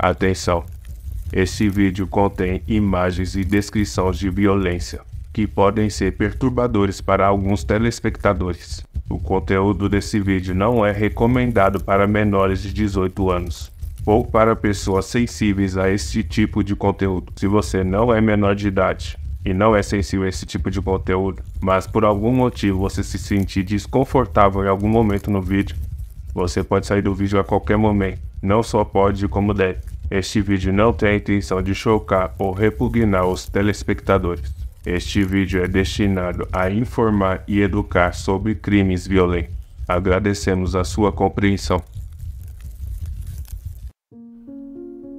Atenção! Este vídeo contém imagens e descrições de violência que podem ser perturbadores para alguns telespectadores. O conteúdo desse vídeo não é recomendado para menores de 18 anos ou para pessoas sensíveis a este tipo de conteúdo. Se você não é menor de idade e não é sensível a esse tipo de conteúdo, mas por algum motivo você se sentir desconfortável em algum momento no vídeo, você pode sair do vídeo a qualquer momento. Não só pode, como deve. Este vídeo não tem a intenção de chocar ou repugnar os telespectadores. Este vídeo é destinado a informar e educar sobre crimes violentos. Agradecemos a sua compreensão.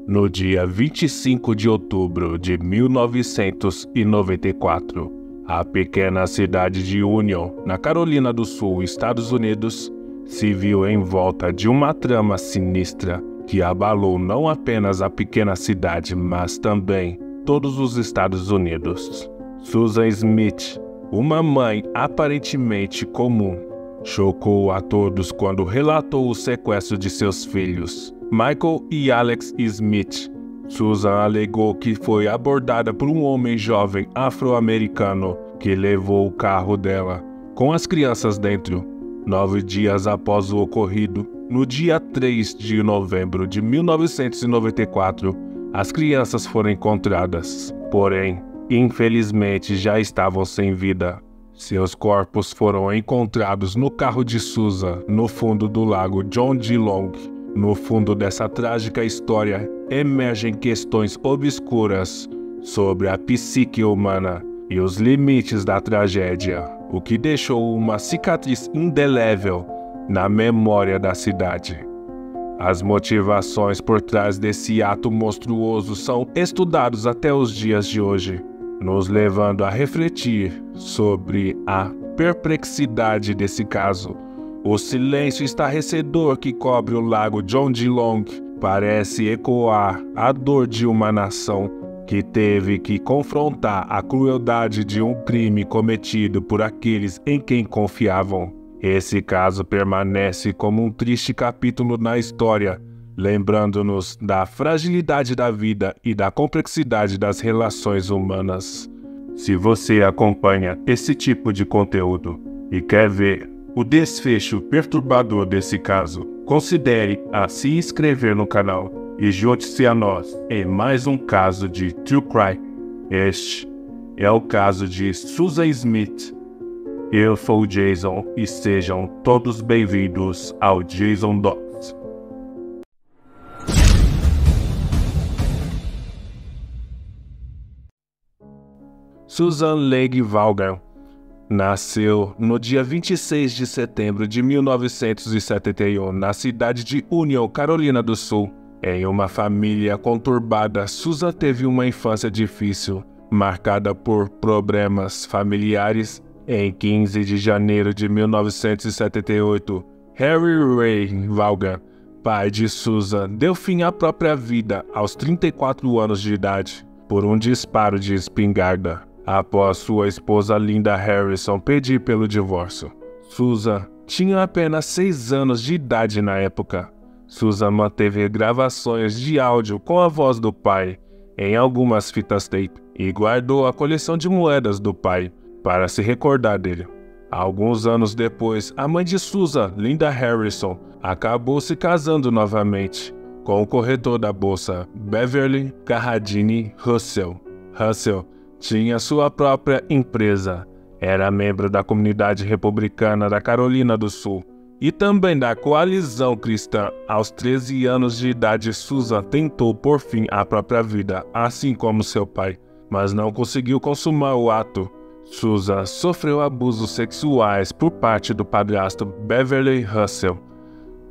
No dia 25 de outubro de 1994, a pequena cidade de Union, na Carolina do Sul, Estados Unidos, se viu em volta de uma trama sinistra que abalou não apenas a pequena cidade, mas também todos os Estados Unidos. Susan Smith, uma mãe aparentemente comum, chocou a todos quando relatou o sequestro de seus filhos. Michael e Alex Smith. Susan alegou que foi abordada por um homem jovem afro-americano que levou o carro dela, com as crianças dentro, nove dias após o ocorrido. No dia 3 de novembro de 1994, as crianças foram encontradas, porém, infelizmente já estavam sem vida. Seus corpos foram encontrados no carro de Susan, no fundo do lago John D. Long, no fundo dessa trágica história emergem questões obscuras sobre a psique humana e os limites da tragédia, o que deixou uma cicatriz indelével na memória da cidade. As motivações por trás desse ato monstruoso são estudados até os dias de hoje, nos levando a refletir sobre a perplexidade desse caso o silêncio estarrecedor que cobre o lago John D. Long parece ecoar a dor de uma nação que teve que confrontar a crueldade de um crime cometido por aqueles em quem confiavam. Esse caso permanece como um triste capítulo na história, lembrando-nos da fragilidade da vida e da complexidade das relações humanas. Se você acompanha esse tipo de conteúdo e quer ver o desfecho perturbador desse caso, considere a se inscrever no canal e junte-se a nós em mais um caso de True Crime. Este é o caso de Susan Smith. Eu sou o Jason e sejam todos bem-vindos ao Jason Docs. Susan Legge Vaughan Nasceu no dia 26 de setembro de 1971 na cidade de Union, Carolina do Sul. Em uma família conturbada, Susan teve uma infância difícil, marcada por problemas familiares. Em 15 de janeiro de 1978, Harry Ray Vaughan, pai de Susan, deu fim à própria vida aos 34 anos de idade por um disparo de espingarda após sua esposa Linda Harrison pedir pelo divórcio. Susan tinha apenas seis anos de idade na época. Susan manteve gravações de áudio com a voz do pai em algumas fitas tape e guardou a coleção de moedas do pai para se recordar dele. Alguns anos depois, a mãe de Susan, Linda Harrison, acabou se casando novamente com o corretor da bolsa Beverly Carradine Russell. Russell tinha sua própria empresa. Era membro da comunidade republicana da Carolina do Sul e também da coalizão cristã. Aos 13 anos de idade, Susan tentou por fim a própria vida, assim como seu pai, mas não conseguiu consumar o ato. Susan sofreu abusos sexuais por parte do padrasto Beverly Russell.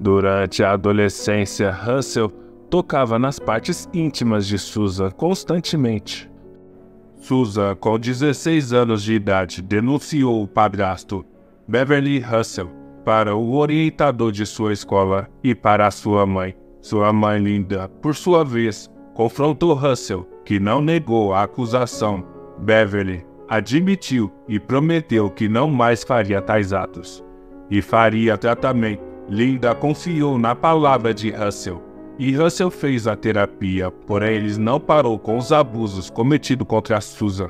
Durante a adolescência, Russell tocava nas partes íntimas de Susan constantemente. Susan, com 16 anos de idade, denunciou o padrasto Beverly Russell para o orientador de sua escola e para sua mãe. Sua mãe Linda, por sua vez, confrontou Russell, que não negou a acusação. Beverly admitiu e prometeu que não mais faria tais atos e faria tratamento. Linda confiou na palavra de Russell e Russell fez a terapia, porém ele não parou com os abusos cometidos contra Susan.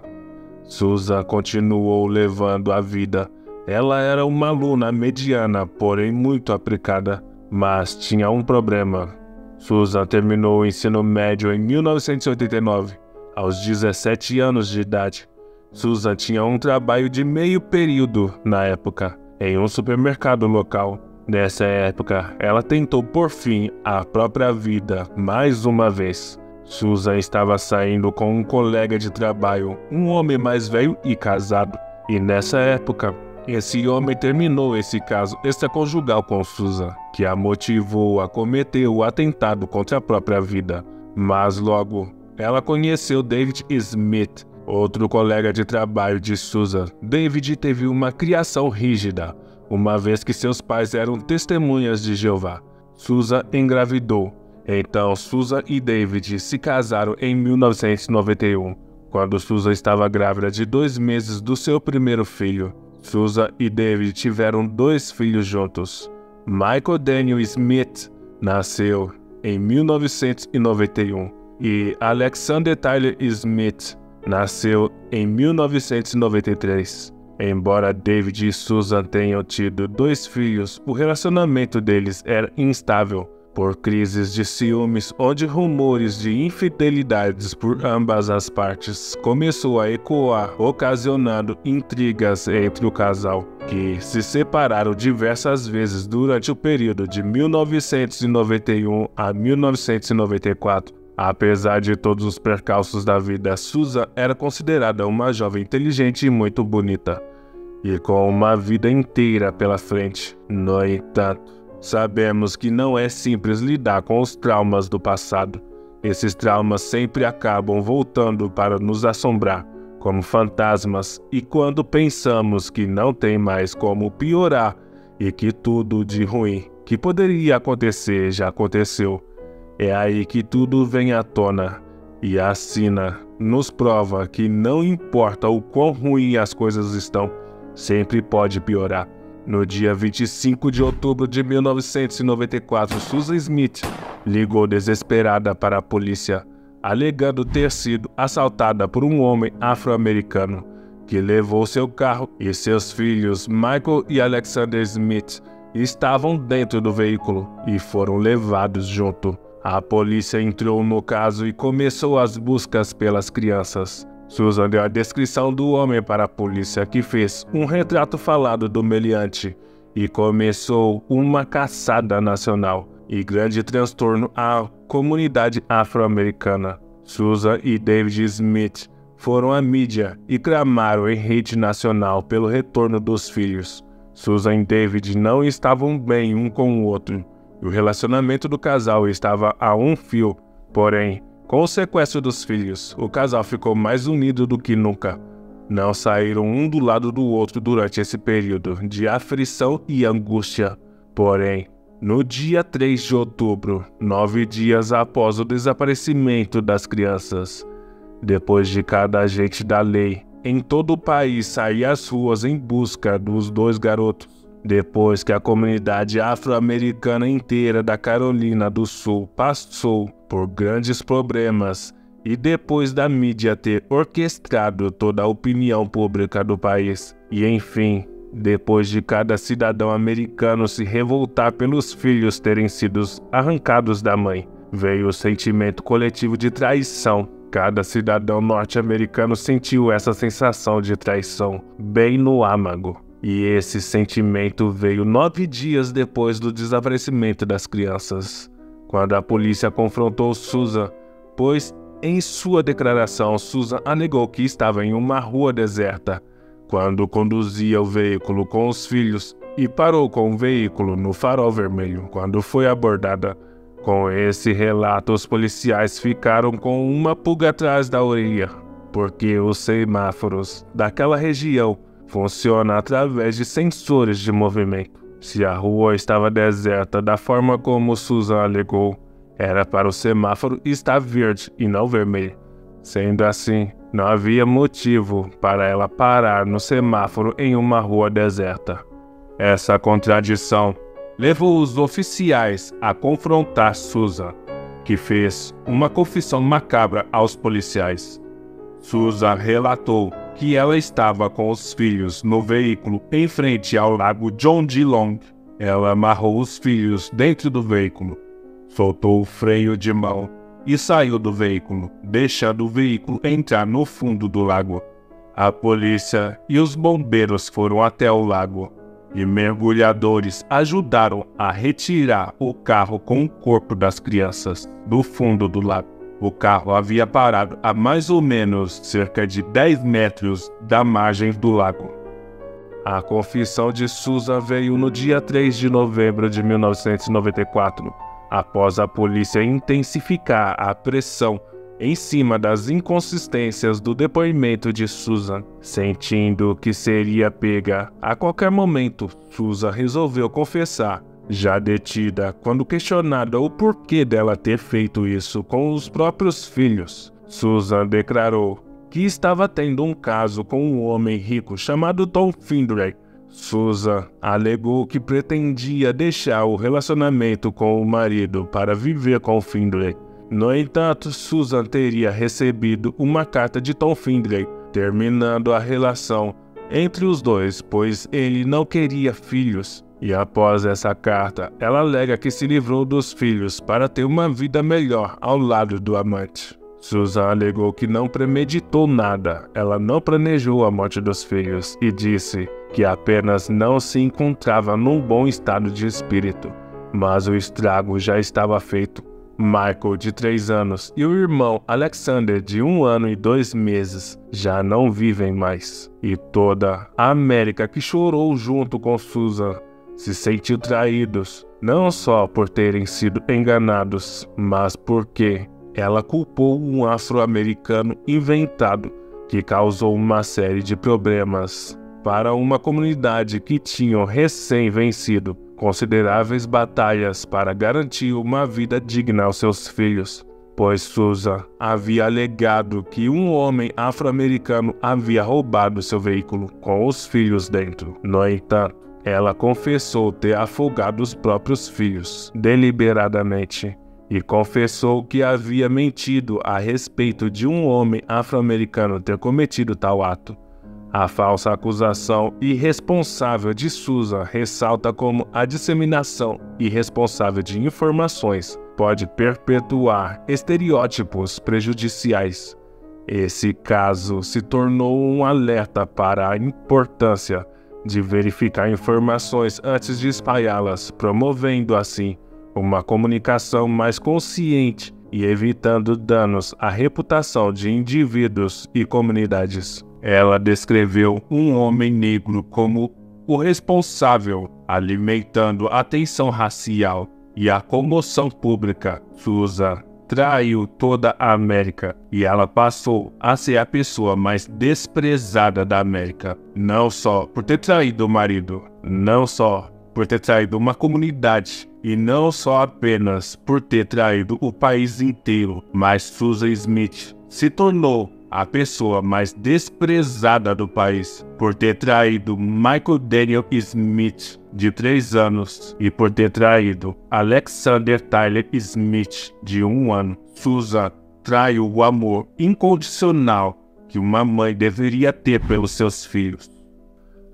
Susan continuou levando a vida. Ela era uma aluna mediana, porém muito aplicada, mas tinha um problema. Susan terminou o ensino médio em 1989, aos 17 anos de idade. Susan tinha um trabalho de meio período na época, em um supermercado local. Nessa época, ela tentou por fim a própria vida mais uma vez. Susan estava saindo com um colega de trabalho, um homem mais velho e casado. E nessa época, esse homem terminou esse caso extraconjugal com Susan, que a motivou a cometer o atentado contra a própria vida. Mas logo, ela conheceu David Smith, outro colega de trabalho de Susan. David teve uma criação rígida, uma vez que seus pais eram testemunhas de Jeová. Susan engravidou. Então Susan e David se casaram em 1991, quando Susan estava grávida de dois meses do seu primeiro filho. Susan e David tiveram dois filhos juntos. Michael Daniel Smith nasceu em 1991 e Alexander Tyler Smith nasceu em 1993. Embora David e Susan tenham tido dois filhos, o relacionamento deles era instável por crises de ciúmes, onde rumores de infidelidades por ambas as partes começou a ecoar, ocasionando intrigas entre o casal, que se separaram diversas vezes durante o período de 1991 a 1994. Apesar de todos os percalços da vida, Susan era considerada uma jovem inteligente e muito bonita, e com uma vida inteira pela frente. No entanto, sabemos que não é simples lidar com os traumas do passado. Esses traumas sempre acabam voltando para nos assombrar, como fantasmas, e quando pensamos que não tem mais como piorar e que tudo de ruim que poderia acontecer já aconteceu, é aí que tudo vem à tona e a sina nos prova que não importa o quão ruim as coisas estão, sempre pode piorar. No dia 25 de outubro de 1994, Susan Smith ligou desesperada para a polícia, alegando ter sido assaltada por um homem afro-americano que levou seu carro e seus filhos Michael e Alexander Smith estavam dentro do veículo e foram levados junto. A polícia entrou no caso e começou as buscas pelas crianças. Susan deu a descrição do homem para a polícia, que fez um retrato falado do meliante e começou uma caçada nacional e grande transtorno à comunidade afro-americana. Susan e David Smith foram à mídia e clamaram em rede nacional pelo retorno dos filhos. Susan e David não estavam bem um com o outro o relacionamento do casal estava a um fio. Porém, com o sequestro dos filhos, o casal ficou mais unido do que nunca. Não saíram um do lado do outro durante esse período de aflição e angústia. Porém, no dia 3 de outubro, nove dias após o desaparecimento das crianças, depois de cada agente da lei em todo o país sair às ruas em busca dos dois garotos, depois que a comunidade afro-americana inteira da Carolina do Sul passou por grandes problemas e depois da mídia ter orquestrado toda a opinião pública do país, e enfim, depois de cada cidadão americano se revoltar pelos filhos terem sido arrancados da mãe, veio o sentimento coletivo de traição. Cada cidadão norte-americano sentiu essa sensação de traição bem no âmago. E esse sentimento veio nove dias depois do desaparecimento das crianças, quando a polícia confrontou Susan, pois em sua declaração Susan alegou que estava em uma rua deserta quando conduzia o veículo com os filhos e parou com o veículo no farol vermelho quando foi abordada. Com esse relato, os policiais ficaram com uma pulga atrás da orelha, porque os semáforos daquela região funciona através de sensores de movimento. Se a rua estava deserta da forma como Susan alegou, era para o semáforo estar verde e não vermelho. Sendo assim, não havia motivo para ela parar no semáforo em uma rua deserta. Essa contradição levou os oficiais a confrontar Susan. que fez uma confissão macabra aos policiais. Susan relatou que ela estava com os filhos no veículo em frente ao lago John D. Long. Ela amarrou os filhos dentro do veículo, soltou o freio de mão e saiu do veículo, deixando o veículo entrar no fundo do lago. A polícia e os bombeiros foram até o lago e mergulhadores ajudaram a retirar o carro com o corpo das crianças do fundo do lago. O carro havia parado a mais ou menos cerca de 10 metros da margem do lago. A confissão de Susan veio no dia 3 de novembro de 1994, após a polícia intensificar a pressão em cima das inconsistências do depoimento de Susan. Sentindo que seria pega a qualquer momento, Susan resolveu confessar já detida, quando questionada o porquê dela ter feito isso com os próprios filhos, Susan declarou que estava tendo um caso com um homem rico chamado Tom Findlay. Susan alegou que pretendia deixar o relacionamento com o marido para viver com Findlay. No entanto, Susan teria recebido uma carta de Tom Findlay terminando a relação entre os dois, pois ele não queria filhos. E após essa carta, ela alega que se livrou dos filhos para ter uma vida melhor ao lado do amante. Susan alegou que não premeditou nada, ela não planejou a morte dos filhos e disse que apenas não se encontrava num bom estado de espírito, mas o estrago já estava feito. Michael, de 3 anos, e o irmão Alexander, de 1 ano e 2 meses, já não vivem mais. E toda a América que chorou junto com Susan se sentiu traídos, não só por terem sido enganados, mas porque ela culpou um afro-americano inventado que causou uma série de problemas para uma comunidade que tinham recém vencido consideráveis batalhas para garantir uma vida digna aos seus filhos, pois Susan havia alegado que um homem afro-americano havia roubado seu veículo com os filhos dentro. No entanto, ela confessou ter afogado os próprios filhos, deliberadamente, e confessou que havia mentido a respeito de um homem afro-americano ter cometido tal ato. A falsa acusação irresponsável de Susan ressalta como a disseminação irresponsável de informações pode perpetuar estereótipos prejudiciais. Esse caso se tornou um alerta para a importância de verificar informações antes de espalhá-las, promovendo assim uma comunicação mais consciente e evitando danos à reputação de indivíduos e comunidades. Ela descreveu um homem negro como o responsável, alimentando a tensão racial e a comoção pública. Susan traiu toda a América e ela passou a ser a pessoa mais desprezada da América. Não só por ter traído o marido, não só por ter traído uma comunidade e não só apenas por ter traído o país inteiro, mas Susan Smith se tornou a pessoa mais desprezada do país por ter traído Michael Daniel Smith, de 3 anos, e por ter traído Alexander Tyler Smith, de 1 ano. Susan traiu o amor incondicional que uma mãe deveria ter pelos seus filhos.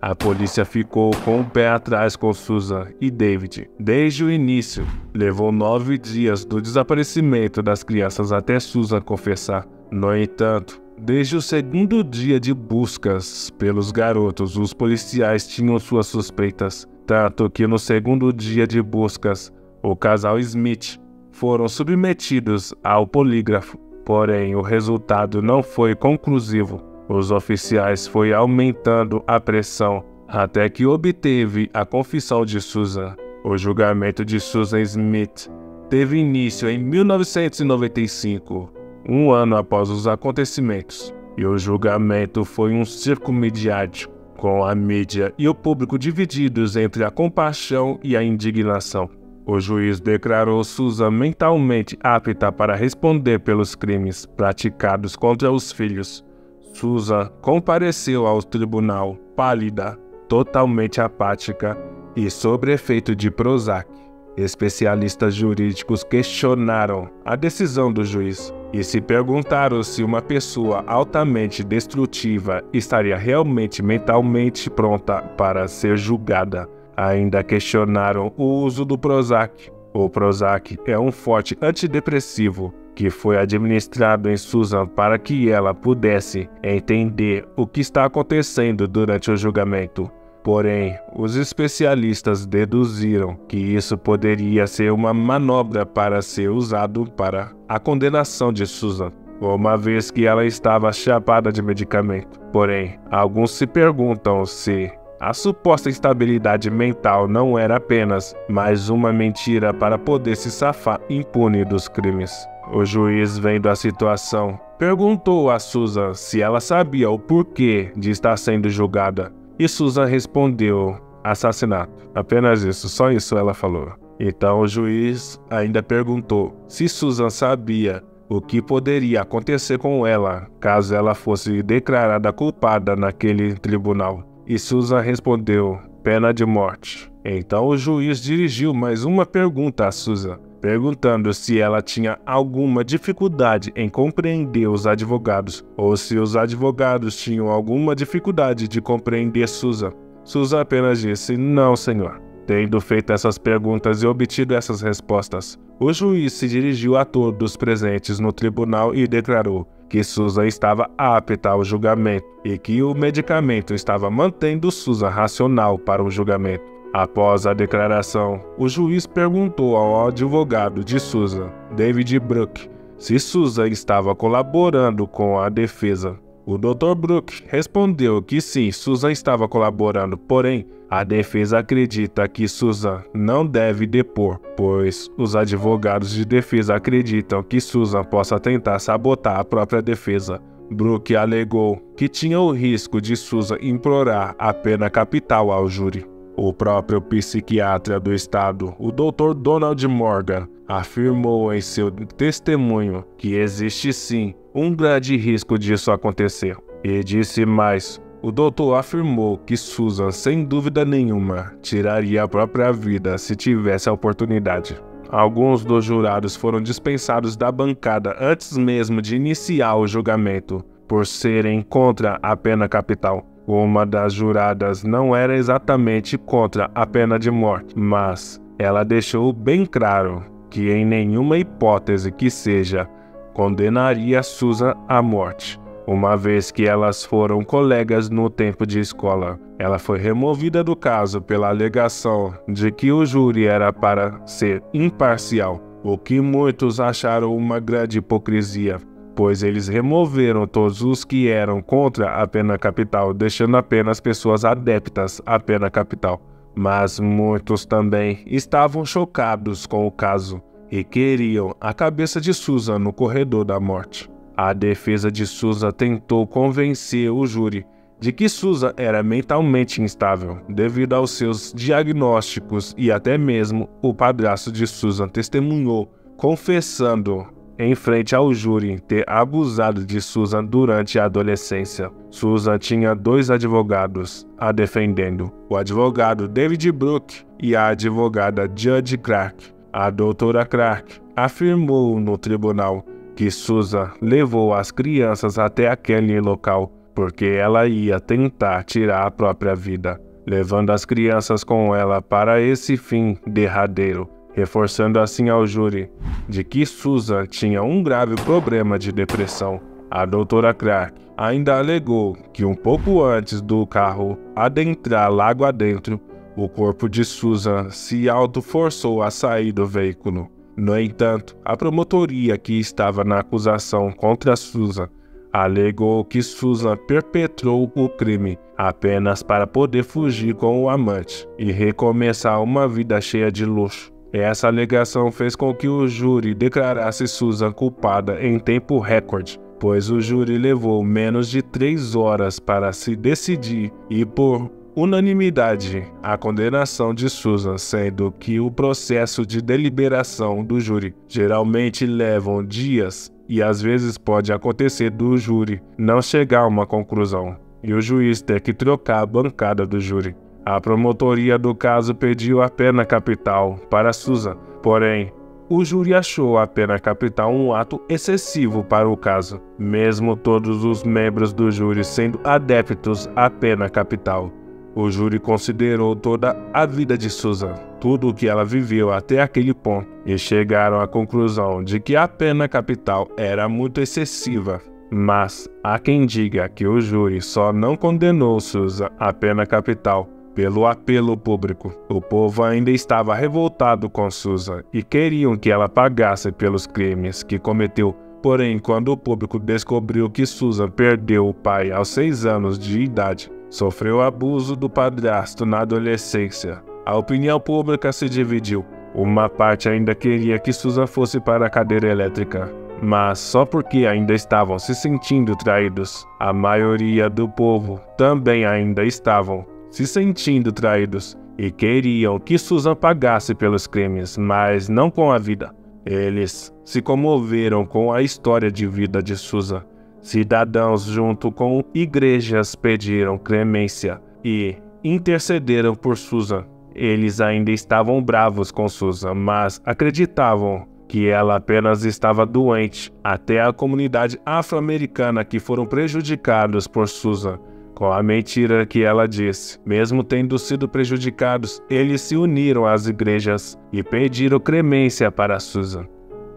A polícia ficou com o pé atrás com Susan e David desde o início. Levou nove dias do desaparecimento das crianças até Susan confessar. No entanto, Desde o segundo dia de buscas pelos garotos, os policiais tinham suas suspeitas, tanto que no segundo dia de buscas, o casal Smith foram submetidos ao polígrafo. Porém, o resultado não foi conclusivo. Os oficiais foi aumentando a pressão até que obteve a confissão de Susan. O julgamento de Susan Smith teve início em 1995 um ano após os acontecimentos, e o julgamento foi um circo midiático, com a mídia e o público divididos entre a compaixão e a indignação. O juiz declarou Susan mentalmente apta para responder pelos crimes praticados contra os filhos. Susan compareceu ao tribunal pálida, totalmente apática e sob efeito de Prozac. Especialistas jurídicos questionaram a decisão do juiz e se perguntaram se uma pessoa altamente destrutiva estaria realmente mentalmente pronta para ser julgada. Ainda questionaram o uso do Prozac. O Prozac é um forte antidepressivo que foi administrado em Susan para que ela pudesse entender o que está acontecendo durante o julgamento. Porém, os especialistas deduziram que isso poderia ser uma manobra para ser usado para a condenação de Susan, uma vez que ela estava chapada de medicamento. Porém, alguns se perguntam se a suposta estabilidade mental não era apenas mais uma mentira para poder se safar impune dos crimes. O juiz, vendo a situação, perguntou a Susan se ela sabia o porquê de estar sendo julgada. E Susan respondeu: assassinato. Apenas isso, só isso ela falou. Então o juiz ainda perguntou se Susan sabia o que poderia acontecer com ela caso ela fosse declarada culpada naquele tribunal. E Susan respondeu: pena de morte. Então o juiz dirigiu mais uma pergunta a Susan, perguntando se ela tinha alguma dificuldade em compreender os advogados ou se os advogados tinham alguma dificuldade de compreender Susan. Susan apenas disse: Não, senhor. Tendo feito essas perguntas e obtido essas respostas, o juiz se dirigiu a todos os presentes no tribunal e declarou que Susan estava apta ao julgamento e que o medicamento estava mantendo Susan racional para o julgamento. Após a declaração, o juiz perguntou ao advogado de Susan, David Brook, se Susan estava colaborando com a defesa. O Dr. Brook respondeu que sim, Susan estava colaborando, porém, a defesa acredita que Susan não deve depor, pois os advogados de defesa acreditam que Susan possa tentar sabotar a própria defesa. Brook alegou que tinha o risco de Susan implorar a pena capital ao júri. O próprio psiquiatra do estado, o Dr. Donald Morgan, afirmou em seu testemunho que existe sim um grande risco disso acontecer. E disse mais: o doutor afirmou que Susan, sem dúvida nenhuma, tiraria a própria vida se tivesse a oportunidade. Alguns dos jurados foram dispensados da bancada antes mesmo de iniciar o julgamento, por serem contra a pena capital. Uma das juradas não era exatamente contra a pena de morte, mas ela deixou bem claro que em nenhuma hipótese que seja condenaria Susan à morte, uma vez que elas foram colegas no tempo de escola. Ela foi removida do caso pela alegação de que o júri era para ser imparcial, o que muitos acharam uma grande hipocrisia pois eles removeram todos os que eram contra a pena capital, deixando apenas pessoas adeptas à pena capital. Mas muitos também estavam chocados com o caso e queriam a cabeça de Susan no corredor da morte. A defesa de Susan tentou convencer o júri de que Susan era mentalmente instável devido aos seus diagnósticos e até mesmo o padrasto de Susan testemunhou confessando em frente ao júri ter abusado de Susan durante a adolescência. Susan tinha dois advogados a defendendo: o advogado David Brook e a advogada Judge Clark. A doutora Clark afirmou no tribunal que Susan levou as crianças até aquele local porque ela ia tentar tirar a própria vida, levando as crianças com ela para esse fim derradeiro reforçando assim ao júri de que Susan tinha um grave problema de depressão. A doutora Clark ainda alegou que um pouco antes do carro adentrar lago adentro, o corpo de Susan se auto-forçou a sair do veículo. No entanto, a promotoria que estava na acusação contra Susan alegou que Susan perpetrou o crime apenas para poder fugir com o amante e recomeçar uma vida cheia de luxo. Essa alegação fez com que o júri declarasse Susan culpada em tempo recorde, pois o júri levou menos de três horas para se decidir e, por unanimidade, a condenação de Susan, sendo que o processo de deliberação do júri geralmente levam dias e às vezes pode acontecer do júri não chegar a uma conclusão e o juiz ter que trocar a bancada do júri. A promotoria do caso pediu a pena capital para Susan, porém, o júri achou a pena capital um ato excessivo para o caso, mesmo todos os membros do júri sendo adeptos à pena capital. O júri considerou toda a vida de Susan, tudo o que ela viveu até aquele ponto, e chegaram à conclusão de que a pena capital era muito excessiva. Mas há quem diga que o júri só não condenou Susan à pena capital pelo apelo público. O povo ainda estava revoltado com Susan e queriam que ela pagasse pelos crimes que cometeu. Porém, quando o público descobriu que Susan perdeu o pai aos seis anos de idade, sofreu abuso do padrasto na adolescência. A opinião pública se dividiu. Uma parte ainda queria que Susan fosse para a cadeira elétrica, mas só porque ainda estavam se sentindo traídos. A maioria do povo também ainda estavam se sentindo traídos e queriam que Susan pagasse pelos crimes, mas não com a vida. Eles se comoveram com a história de vida de Susan Cidadãos, junto com igrejas, pediram clemência e intercederam por Susan. Eles ainda estavam bravos com Susan, mas acreditavam que ela apenas estava doente. Até a comunidade afro-americana que foram prejudicados por Susan com a mentira que ela disse. Mesmo tendo sido prejudicados, eles se uniram às igrejas e pediram clemência para Susan.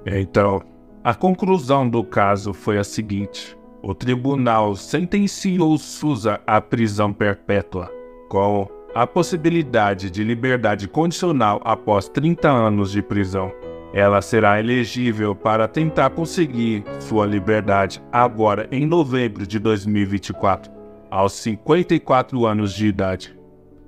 Então, a conclusão do caso foi a seguinte: o tribunal sentenciou Souza à prisão perpétua, com a possibilidade de liberdade condicional após 30 anos de prisão. Ela será elegível para tentar conseguir sua liberdade agora em novembro de 2024, aos 54 anos de idade.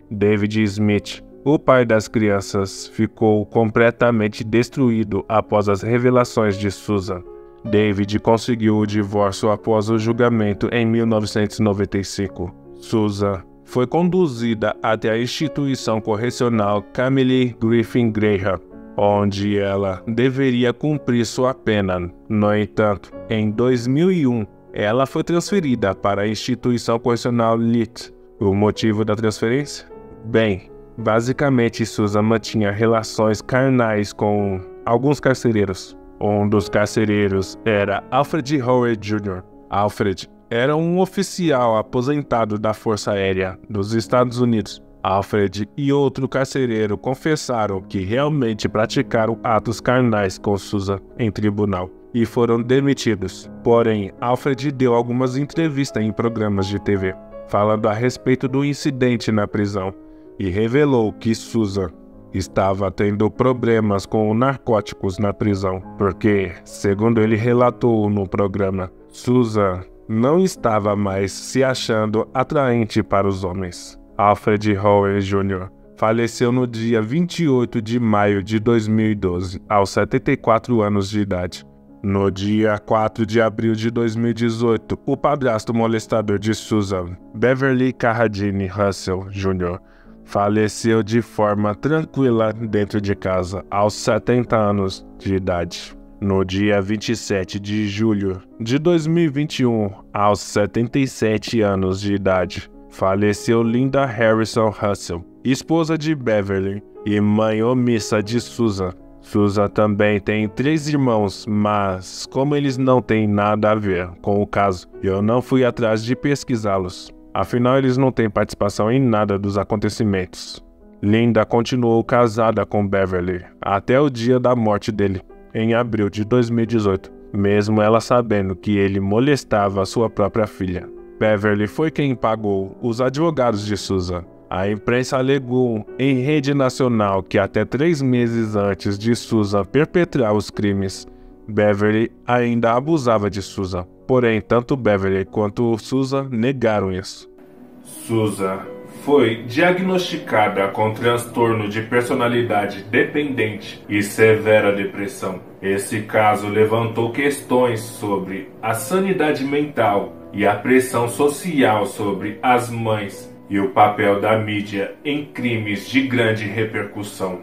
David Smith, o pai das crianças, ficou completamente destruído após as revelações de Susan David conseguiu o divórcio após o julgamento em 1995. Susan foi conduzida até a instituição correcional Camille Griffin Graham, onde ela deveria cumprir sua pena. No entanto, em 2001, ela foi transferida para a instituição correcional Lit. O motivo da transferência? Bem, basicamente Susan mantinha relações carnais com alguns carcereiros. Um dos carcereiros era Alfred Howard Jr. Alfred era um oficial aposentado da Força Aérea dos Estados Unidos. Alfred e outro carcereiro confessaram que realmente praticaram atos carnais com Susan em tribunal e foram demitidos. Porém, Alfred deu algumas entrevistas em programas de TV, falando a respeito do incidente na prisão e revelou que Susan estava tendo problemas com narcóticos na prisão, porque, segundo ele relatou no programa, Susan não estava mais se achando atraente para os homens. Alfred Howell Jr. faleceu no dia 28 de maio de 2012, aos 74 anos de idade. No dia 4 de abril de 2018, o padrasto molestador de Susan, Beverly Carradine Russell Jr., faleceu de forma tranquila dentro de casa aos 70 anos de idade. No dia 27 de julho de 2021, aos 77 anos de idade, faleceu Linda Harrison Russell, esposa de Beverly e mãe omissa de Susan. Susan também tem três irmãos, mas como eles não têm nada a ver com o caso, eu não fui atrás de pesquisá-los. Afinal, eles não têm participação em nada dos acontecimentos. Linda continuou casada com Beverly até o dia da morte dele, em abril de 2018, mesmo ela sabendo que ele molestava sua própria filha. Beverly foi quem pagou os advogados de Susan. A imprensa alegou em rede nacional que até três meses antes de Susan perpetrar os crimes, Beverly ainda abusava de Susan. Porém, tanto Beverly quanto Susan negaram isso. Susan foi diagnosticada com transtorno de personalidade dependente e severa depressão. Esse caso levantou questões sobre a sanidade mental e a pressão social sobre as mães e o papel da mídia em crimes de grande repercussão.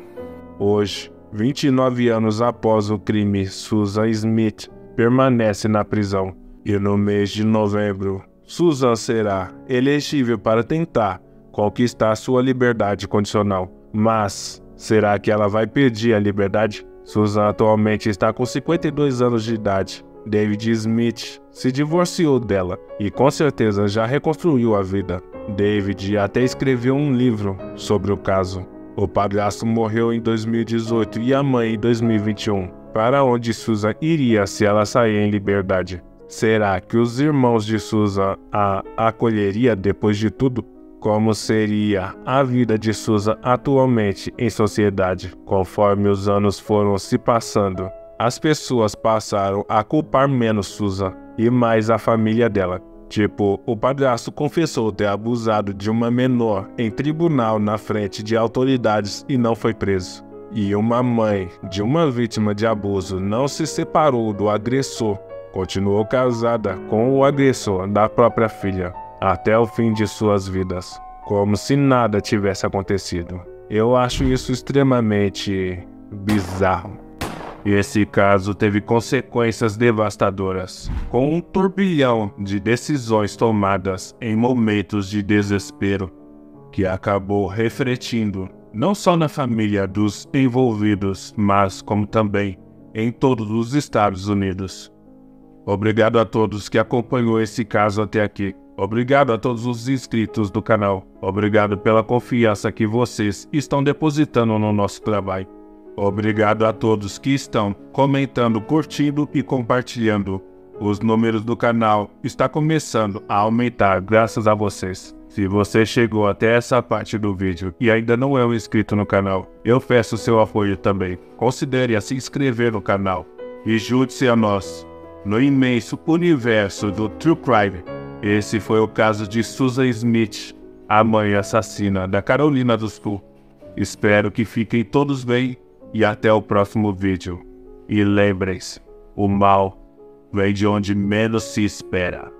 Hoje, 29 anos após o crime, Susan Smith permanece na prisão e no mês de novembro, Susan será elegível para tentar conquistar sua liberdade condicional. Mas será que ela vai pedir a liberdade? Susan atualmente está com 52 anos de idade. David Smith se divorciou dela e com certeza já reconstruiu a vida. David até escreveu um livro sobre o caso. O padrasto morreu em 2018 e a mãe em 2021. Para onde Susan iria se ela sair em liberdade? Será que os irmãos de Susan a acolheria depois de tudo? Como seria a vida de Susan atualmente em sociedade, conforme os anos foram se passando? As pessoas passaram a culpar menos Susan e mais a família dela. Tipo, o padrasto confessou ter abusado de uma menor em tribunal na frente de autoridades e não foi preso. E uma mãe de uma vítima de abuso não se separou do agressor, continuou casada com o agressor da própria filha até o fim de suas vidas, como se nada tivesse acontecido. Eu acho isso extremamente bizarro. E esse caso teve consequências devastadoras, com um turbilhão de decisões tomadas em momentos de desespero, que acabou refletindo não só na família dos envolvidos, mas como também em todos os Estados Unidos. Obrigado a todos que acompanhou esse caso até aqui. Obrigado a todos os inscritos do canal. Obrigado pela confiança que vocês estão depositando no nosso trabalho. Obrigado a todos que estão comentando, curtindo e compartilhando. Os números do canal estão começando a aumentar graças a vocês. Se você chegou até essa parte do vídeo e ainda não é um inscrito no canal, eu peço seu apoio também. Considere a se inscrever no canal e junte-se a nós no imenso universo do True Crime. Esse foi o caso de Susan Smith, a mãe assassina da Carolina do Sul. Espero que fiquem todos bem e até o próximo vídeo. E lembrem-se, o mal vem de onde menos se espera.